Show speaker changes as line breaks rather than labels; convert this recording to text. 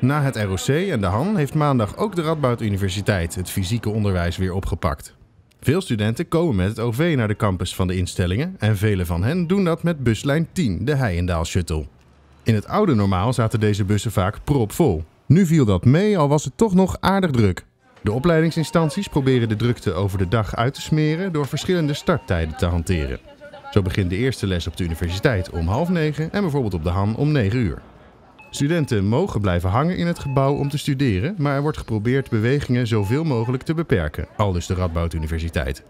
Na het ROC en de Han heeft maandag ook de Radboud Universiteit het fysieke onderwijs weer opgepakt. Veel studenten komen met het OV naar de campus van de instellingen en vele van hen doen dat met buslijn 10, de Heijendaal Shuttle. In het oude normaal zaten deze bussen vaak propvol. Nu viel dat mee, al was het toch nog aardig druk. De opleidingsinstanties proberen de drukte over de dag uit te smeren door verschillende starttijden te hanteren. Zo begint de eerste les op de universiteit om half negen en bijvoorbeeld op de Han om negen uur. Studenten mogen blijven hangen in het gebouw om te studeren, maar er wordt geprobeerd bewegingen zoveel mogelijk te beperken, aldus de Radboud Universiteit.